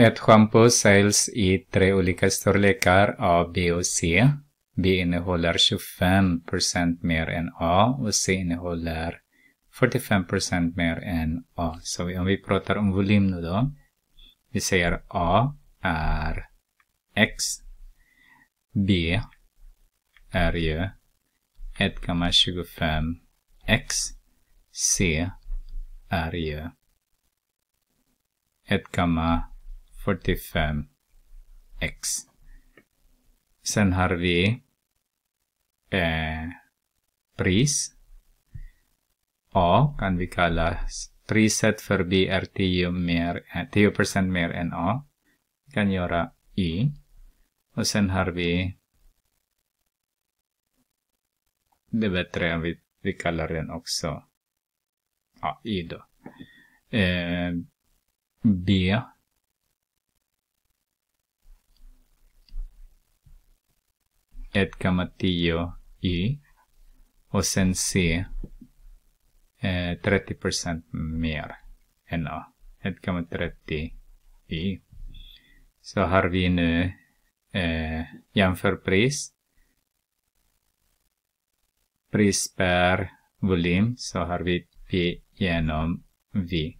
Ett schampo säljs i tre olika storlekar A, B och C. B innehåller 25% mer än A och C innehåller 45% mer än A. Så om vi pratar om volym nu då. Vi säger A är X. B är ju 1,25x. C är ju 1,25x 45x. Sen har vi eh, pris. A kan vi kalla priset för B är 10, mer, eh, 10 mer än A. Vi kan göra I. Och sen har vi det är bättre om vi, vi kallar den också ja, I då. Eh, B ett gamma tio Y och sen C eh, 30% mer än A. 1,30 Y. Så har vi nu eh, jämförpris. Pris per volym så har vi P genom V.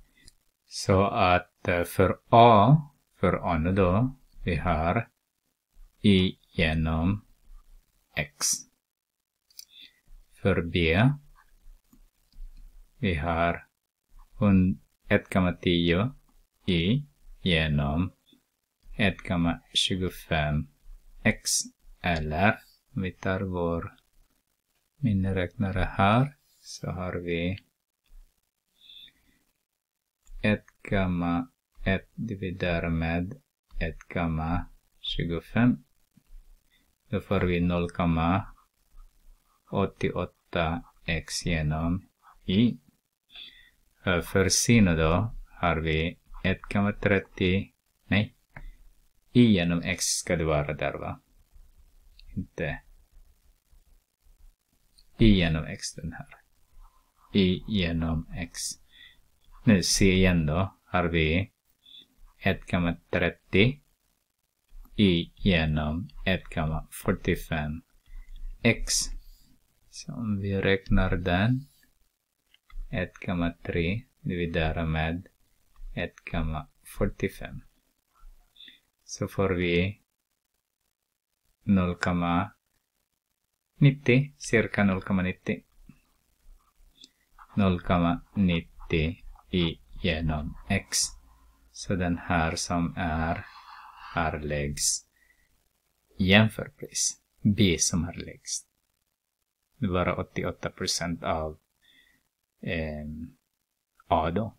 Så att eh, för A, för A nu då, vi har I genom X. För B, vi har 1,10 i genom 1,25 x eller vi tar vår miniräknare här så har vi 1,1 dividerat med 1,25 då får vi 0,88 x genom y. Eh, för sin då har vi 1,30, nej, y genom x ska det vara där va? Inte i genom x den här. i genom x. Nu c igen då har vi 1,30 y genom 1,45 x. Så om vi räknar den 1,3 dividerat med 1,45 så får vi 0,90 cirka 0,90 0,90 i genom x. Så den här som är här läggs jämförpris B som här lägst det var 88 procent av eh, A då.